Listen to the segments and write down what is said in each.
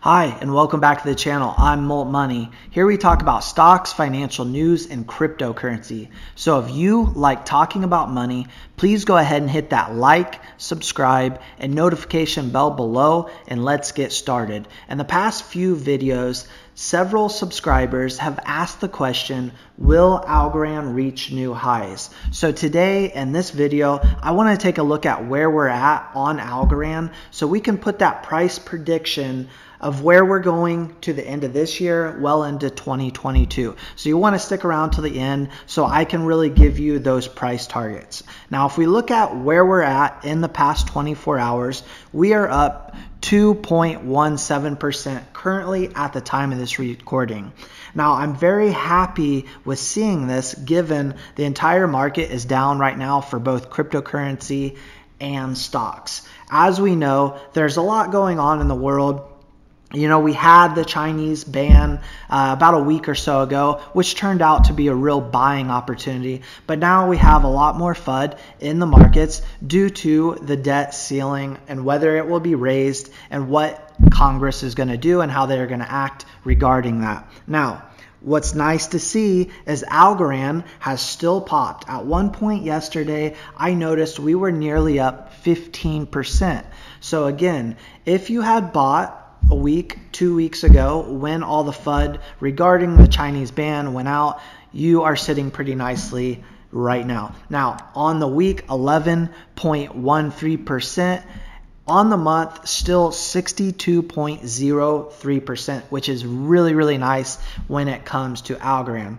Hi, and welcome back to the channel. I'm Molt Money. Here we talk about stocks, financial news, and cryptocurrency. So if you like talking about money, please go ahead and hit that like, subscribe, and notification bell below, and let's get started. In the past few videos, several subscribers have asked the question, will Algorand reach new highs? So today in this video, I want to take a look at where we're at on Algorand so we can put that price prediction of where we're going to the end of this year, well into 2022. So you want to stick around to the end so I can really give you those price targets. Now, if we look at where we're at in the past 24 hours, we are up 2.17% currently at the time of this recording. Now, I'm very happy with seeing this given the entire market is down right now for both cryptocurrency and stocks. As we know, there's a lot going on in the world you know, we had the Chinese ban uh, about a week or so ago, which turned out to be a real buying opportunity. But now we have a lot more FUD in the markets due to the debt ceiling and whether it will be raised and what Congress is going to do and how they're going to act regarding that. Now, What's nice to see is Algorand has still popped. At one point yesterday, I noticed we were nearly up 15%. So again, if you had bought a week, two weeks ago, when all the FUD regarding the Chinese ban went out, you are sitting pretty nicely right now. Now, on the week, 11.13%. On the month, still 62.03%, which is really, really nice when it comes to Algorand.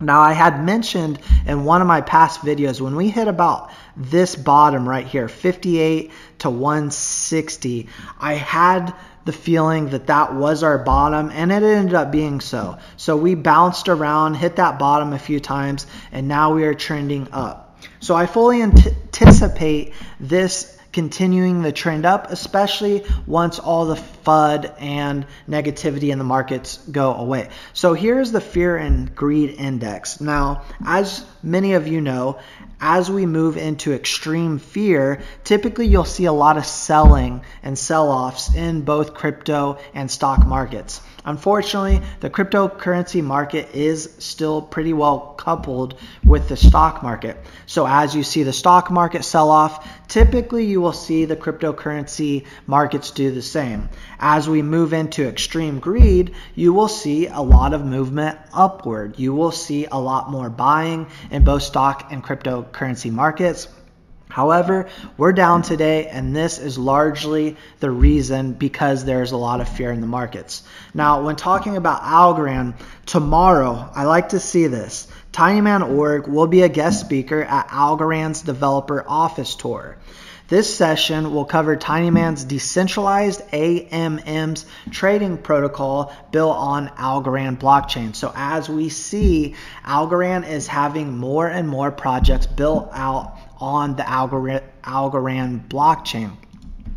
Now, I had mentioned in one of my past videos when we hit about this bottom right here, 58 to 160, I had the feeling that that was our bottom, and it ended up being so. So we bounced around, hit that bottom a few times, and now we are trending up. So I fully anticipate this continuing the trend up, especially once all the FUD and negativity in the markets go away. So here's the fear and greed index. Now, as many of you know, as we move into extreme fear, typically you'll see a lot of selling and sell offs in both crypto and stock markets. Unfortunately, the cryptocurrency market is still pretty well coupled with the stock market. So, as you see the stock market sell off, typically you will see the cryptocurrency markets do the same. As we move into extreme greed, you will see a lot of movement upward. You will see a lot more buying in both stock and cryptocurrency markets. However, we're down today, and this is largely the reason because there's a lot of fear in the markets. Now, when talking about Algorand, tomorrow, I like to see this. TinyMan.org will be a guest speaker at Algorand's developer office tour. This session will cover TinyMan's decentralized AMM's trading protocol built on Algorand blockchain. So as we see, Algorand is having more and more projects built out on the Algorand blockchain.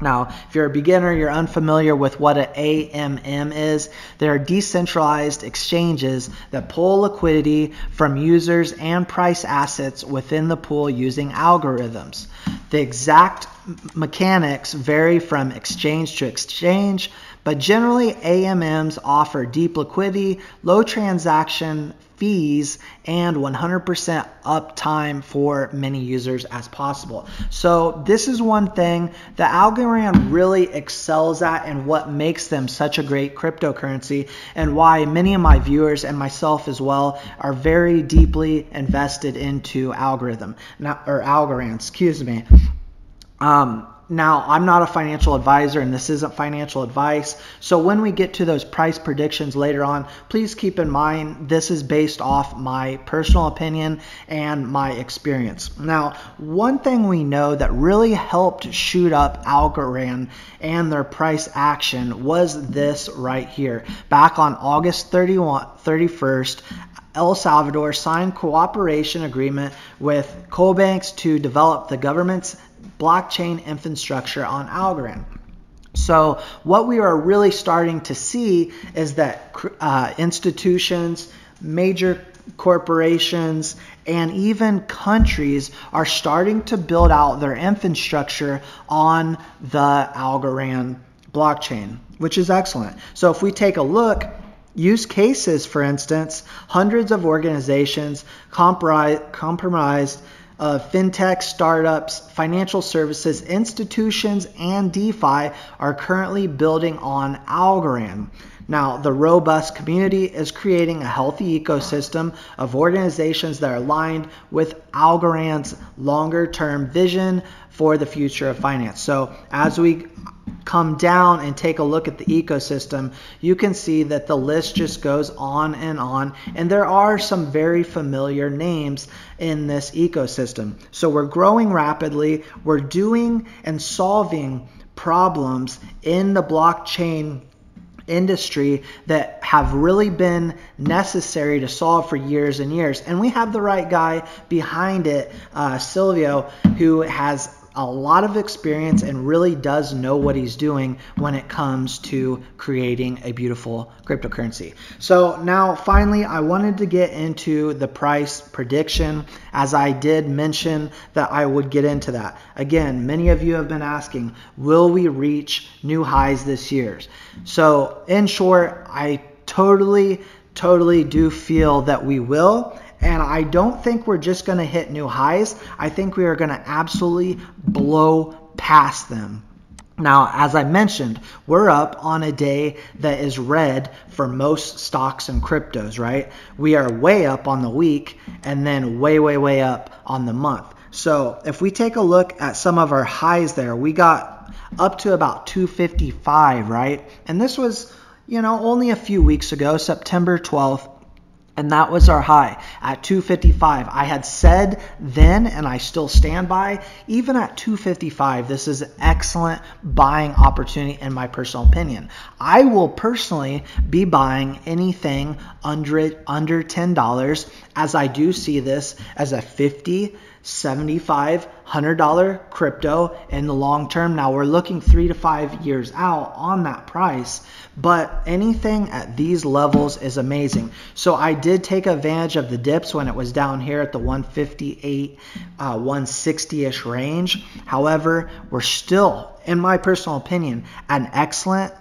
Now, if you're a beginner, you're unfamiliar with what an AMM is, there are decentralized exchanges that pull liquidity from users and price assets within the pool using algorithms. The exact mechanics vary from exchange to exchange, but generally AMMs offer deep liquidity, low transaction fees, and 100% uptime for many users as possible. So this is one thing that Algorand really excels at and what makes them such a great cryptocurrency and why many of my viewers and myself as well are very deeply invested into algorithm, or Algorand, excuse me. Um, now, I'm not a financial advisor and this isn't financial advice. So when we get to those price predictions later on, please keep in mind this is based off my personal opinion and my experience. Now, one thing we know that really helped shoot up Algorand and their price action was this right here. Back on August 31, 31st, El Salvador signed cooperation agreement with Koibanx to develop the government's blockchain infrastructure on Algorand. So what we are really starting to see is that uh, institutions, major corporations, and even countries are starting to build out their infrastructure on the Algorand blockchain, which is excellent. So if we take a look, use cases, for instance, hundreds of organizations compromised uh, fintech, startups, financial services, institutions, and DeFi are currently building on Algorand. Now, the robust community is creating a healthy ecosystem of organizations that are aligned with Algorand's longer term vision for the future of finance. So, as we come down and take a look at the ecosystem, you can see that the list just goes on and on. And there are some very familiar names in this ecosystem. So we're growing rapidly, we're doing and solving problems in the blockchain industry that have really been necessary to solve for years and years. And we have the right guy behind it, uh, Silvio, who has a lot of experience and really does know what he's doing when it comes to creating a beautiful cryptocurrency. So now finally I wanted to get into the price prediction as I did mention that I would get into that. Again, many of you have been asking, will we reach new highs this year? So in short, I totally totally do feel that we will and I don't think we're just going to hit new highs. I think we are going to absolutely blow past them. Now, as I mentioned, we're up on a day that is red for most stocks and cryptos, right? We are way up on the week and then way, way, way up on the month. So if we take a look at some of our highs there, we got up to about 255, right? And this was, you know, only a few weeks ago, September 12th. And that was our high at 255. I had said then, and I still stand by, even at 255, this is an excellent buying opportunity in my personal opinion. I will personally be buying anything under, under $10 as I do see this as a 50 75 $100 crypto in the long term. Now we're looking three to five years out on that price, but anything at these levels is amazing. So I did take advantage of the dips when it was down here at the 158, uh, 160 ish range. However, we're still, in my personal opinion, an excellent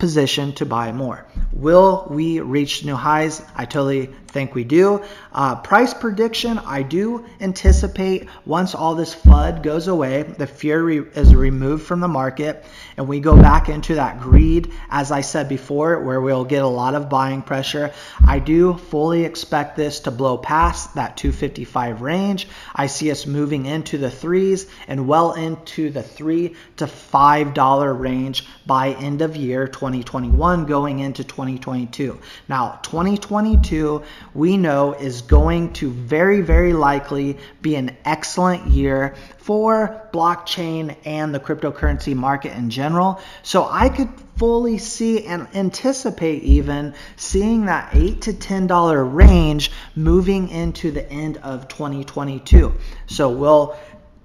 position to buy more. Will we reach new highs? I totally think we do. Uh, price prediction, I do anticipate once all this FUD goes away, the fear re- is removed from the market, and we go back into that greed, as I said before, where we'll get a lot of buying pressure. I do fully expect this to blow past that 255 range. I see us moving into the threes and well into the three to five dollar range by end of year 2021 going into 2022. Now, 2022 we know is going to very, very likely be an excellent year for blockchain and the cryptocurrency market in general. So I could fully see and anticipate even seeing that 8 to $10 range moving into the end of 2022. So we'll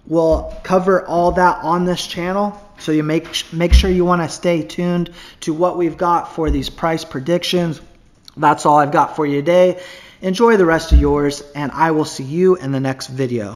we'll cover all that on this channel. So you make make sure you want to stay tuned to what we've got for these price predictions. That's all I've got for you today. Enjoy the rest of yours, and I will see you in the next video.